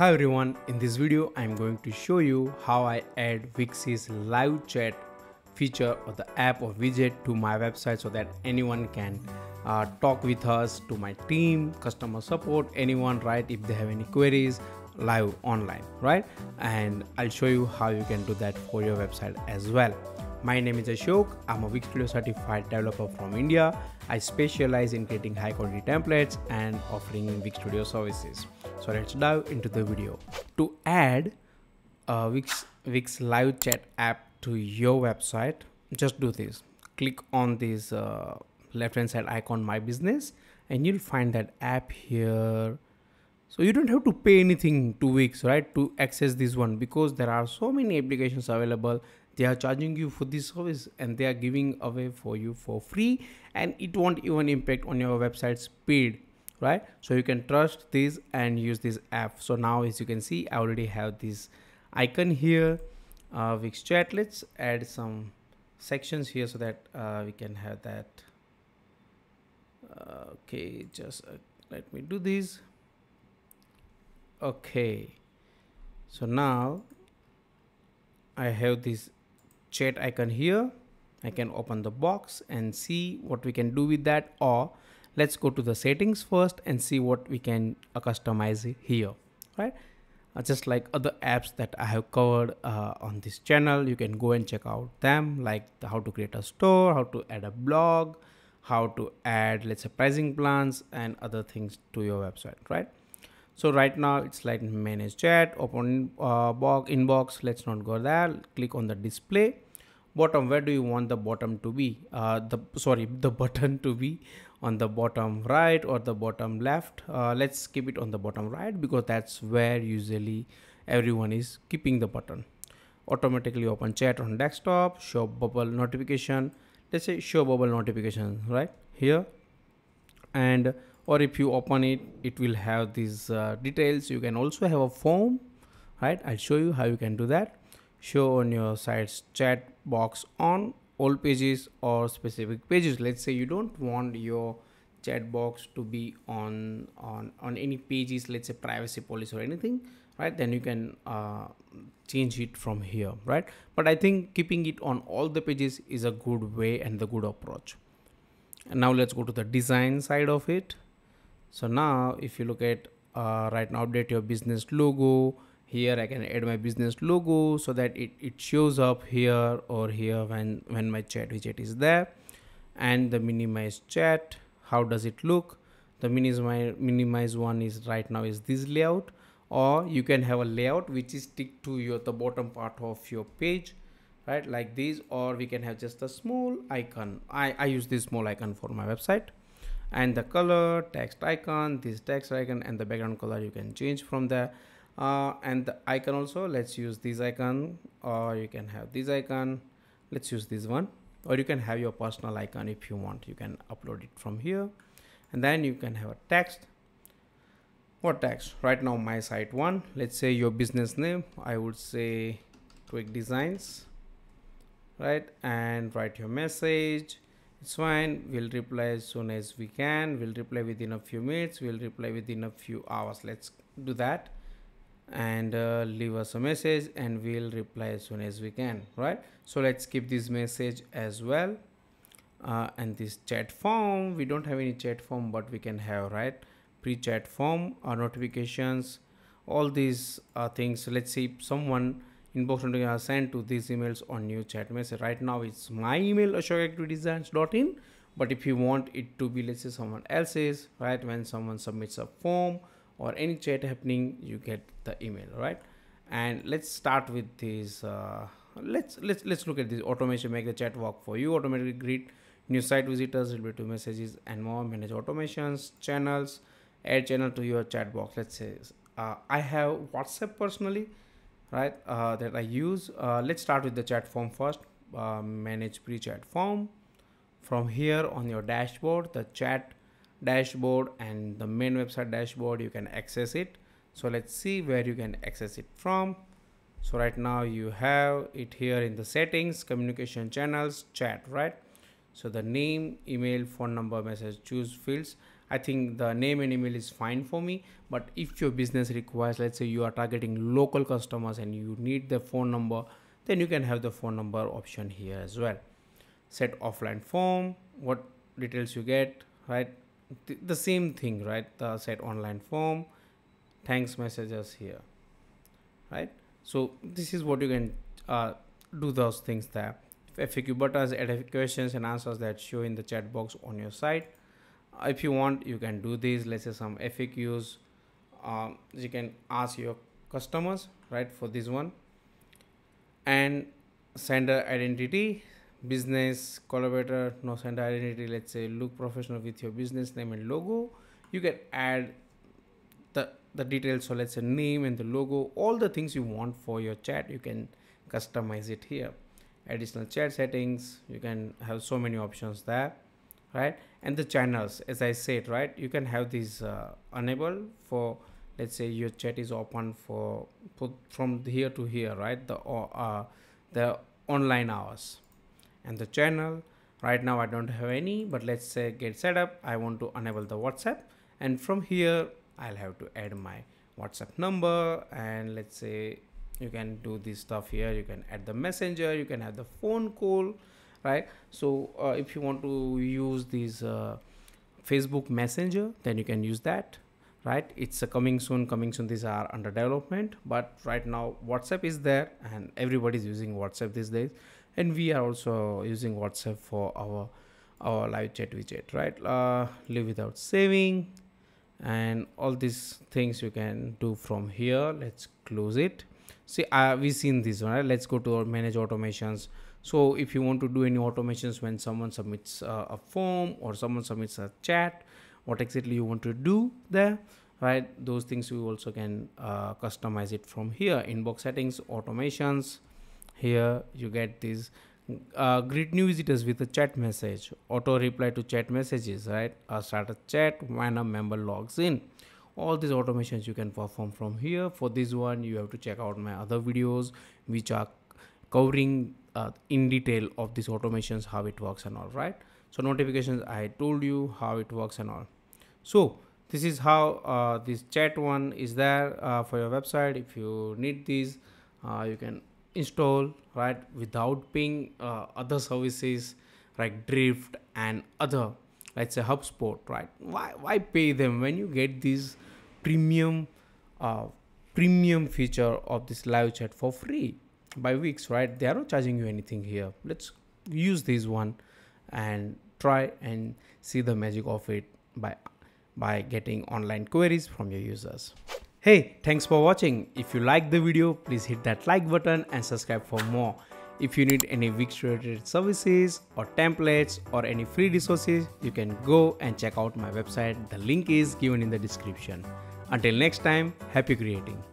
Hi everyone, in this video I'm going to show you how I add Wix's live chat feature or the app or widget to my website so that anyone can uh, talk with us to my team, customer support, anyone right if they have any queries live online right and I'll show you how you can do that for your website as well. My name is Ashok. I'm a Wix Studio certified developer from India. I specialize in creating high quality templates and offering Wix Studio services. So let's dive into the video. To add a Wix, Wix live chat app to your website, just do this. Click on this uh, left hand side icon, My Business, and you'll find that app here. So you don't have to pay anything to Wix, right, to access this one because there are so many applications available they are charging you for this service and they are giving away for you for free and it won't even impact on your website speed right? So you can trust this and use this app. So now as you can see i already have this icon here. Uh, Wix chat let's add some sections here so that uh, we can have that. Uh, okay just uh, let me do this. Okay. So now I have this chat icon here. I can open the box and see what we can do with that. Or let's go to the settings first and see what we can customize here right? Uh, just like other apps that I have covered uh, on this channel you can go and check out them like the, how to create a store how to add a blog how to add let's say pricing plans and other things to your website right? So right now it's like manage chat open uh, box inbox let's not go there. Click on the display bottom where do you want the bottom to be? Uh, the sorry the button to be on the bottom right or the bottom left. Uh, let's keep it on the bottom right because that's where usually everyone is keeping the button. Automatically open chat on desktop show bubble notification. Let's say show bubble notification right? Here. And or if you open it it will have these uh, details. You can also have a form right? I'll show you how you can do that show on your site's chat box on all pages or specific pages. Let's say you don't want your chat box to be on on on any pages let's say privacy policy or anything right? Then you can uh, change it from here right? But i think keeping it on all the pages is a good way and the good approach. And now let's go to the design side of it. So now if you look at uh, right now update your business logo here I can add my business logo so that it, it shows up here or here when when my chat widget is there. And the minimize chat how does it look? The minimize minimize one is right now is this layout. Or you can have a layout which is stick to your the bottom part of your page right like this. Or we can have just a small icon. I i use this small icon for my website. And the color text icon this text icon and the background color you can change from there uh, and the icon also let's use this icon or you can have this icon. Let's use this one. Or you can have your personal icon if you want. You can upload it from here. And then you can have a text. What text? Right now my site one. Let's say your business name. I would say Tweak Designs. Right? And write your message. It's fine. We'll reply as soon as we can. We'll reply within a few minutes. We'll reply within a few hours. Let's do that and uh, leave us a message and we'll reply as soon as we can right? So let's keep this message as well. Uh, and this chat form we don't have any chat form but we can have right? Pre-chat form or notifications all these uh, things. So let's see someone inbox notification are sent to these emails on new chat message. Right now it's my email ashokactivitydesigns.in but if you want it to be let's say someone else's right? When someone submits a form or any chat happening you get the email right? And let's start with this uh, let's let's let's look at this automation make the chat work for you. Automatically greet new site visitors reply to messages and more. Manage automations channels add channel to your chat box. Let's say uh, i have whatsapp personally right uh, that i use. Uh, let's start with the chat form first. Uh, manage pre-chat form. From here on your dashboard the chat dashboard and the main website dashboard you can access it so let's see where you can access it from so right now you have it here in the settings communication channels chat right so the name email phone number message choose fields I think the name and email is fine for me. But if your business requires, let's say you are targeting local customers and you need the phone number, then you can have the phone number option here as well. Set offline form, what details you get, right? The same thing, right? The set online form, thanks messages here, right? So this is what you can uh, do those things there. FAQ buttons, add questions and answers that show in the chat box on your site if you want you can do this let's say some FAQs um, you can ask your customers right for this one and sender identity business collaborator no sender identity let's say look professional with your business name and logo. You can add the the details so let's say name and the logo all the things you want for your chat you can customize it here. Additional chat settings you can have so many options there right? And the channels as i said right you can have these uh, enable for let's say your chat is open for put from here to here right? The uh, the online hours and the channel. Right now i don't have any but let's say get set up. I want to enable the whatsapp and from here i'll have to add my whatsapp number and let's say you can do this stuff here. You can add the messenger you can add the phone call right? So uh, if you want to use this uh, facebook messenger then you can use that right? It's a coming soon coming soon these are under development but right now whatsapp is there and everybody's using whatsapp these days and we are also using whatsapp for our our live chat widget right? Uh, live without saving and all these things you can do from here. Let's close it. See uh, we've seen this one right? Let's go to our manage automations. So if you want to do any automations when someone submits uh, a form or someone submits a chat what exactly you want to do there right? Those things you also can uh, customize it from here. Inbox settings automations here you get these uh, greet new visitors with a chat message. Auto reply to chat messages right? Uh, start a chat when a member logs in. All these automations you can perform from here. For this one you have to check out my other videos which are covering uh, in detail of these automations how it works and all right? So notifications i told you how it works and all. So this is how uh, this chat one is there uh, for your website. If you need these uh, you can install right without paying uh, other services like drift and other let's say hubspot right? Why why pay them when you get this premium uh, premium feature of this live chat for free? By Wix right? They are not charging you anything here. Let's use this one and try and see the magic of it by by getting online queries from your users hey thanks for watching. If you like the video please hit that like button and subscribe for more. If you need any Wix related services or templates or any free resources you can go and check out my website. The link is given in the description. Until next time happy creating